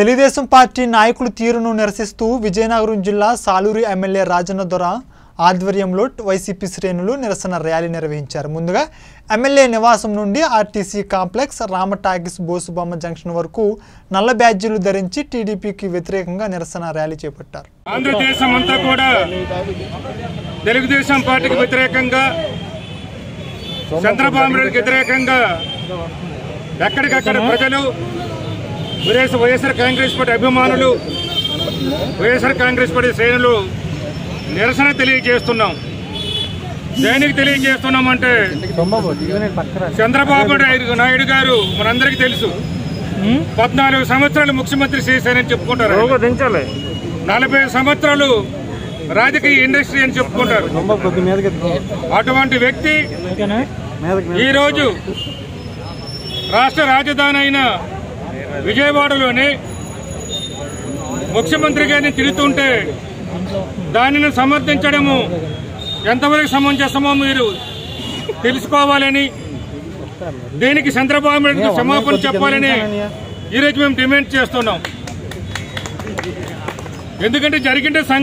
Telugu Desam party నాయకుల తీరును నిరసిస్తూ విజయనగరం జిల్లా సాలూరు ఎమ్మెల్యే రాజన్న దొర ఆధ్వర్యంలో వైసీపీ శ్రేణులు నిరసన ర్యాలీ నిర్వహించారు. ముందుగా ఎమ్మెల్యే నివాసం నుండి ఆర్టీసీ కాంప్లెక్స్ రామ టాకీస్ బోసుబొమ్మ జంక్షన్ వరకు నల్ల బ్యాడ్జీలు ధరించి టీడీపీకి వ్యతిరేకంగా నిరసన ర్యాలీ చేపట్టారు. ఆంధ్రదేశం అంతా కూడా తెలుగుదేశం పార్టీకి వ్యతిరేకంగా చంద్రబాబు నాయుడుకి వ్యతిరేకంగా ఎక్కడికక్కడ ప్రజలు వైఎస్ వైఎస్ఆర్ కాంగ్రెస్ పార్టీ అభిమానులు వైఎస్ఆర్ కాంగ్రెస్ పార్టీ శ్రేణులు నిరసన తెలియజేస్తున్నాం. దేనికి తెలియజేస్తున్నామంటే చంద్రబాబు నాయుడు గారు మనందరికీ తెలుసు. పద్నాలుగు సంవత్సరాలు ముఖ్యమంత్రి చేశారని చెప్పుకుంటారు. నలభై సంవత్సరాలు రాజకీయ ఇండస్ట్రీ అని చెప్పుకుంటారు. అటువంటి వ్యక్తి ఈరోజు రాష్ట్ర రాజధాని అయిన విజయవాడలోని ముఖ్యమంత్రి గారిని తిరుగుతుంటే దానిని సమర్థించడము ఎంతవరకు సమంజసమో మీరు తెలుసుకోవాలని దీనికి చంద్రబాబు నాయుడుకి క్షమాపణ చెప్పాలని ఈరోజు మేము డిమాండ్ చేస్తున్నాం. ఎందుకంటే జరిగింటే సంఘ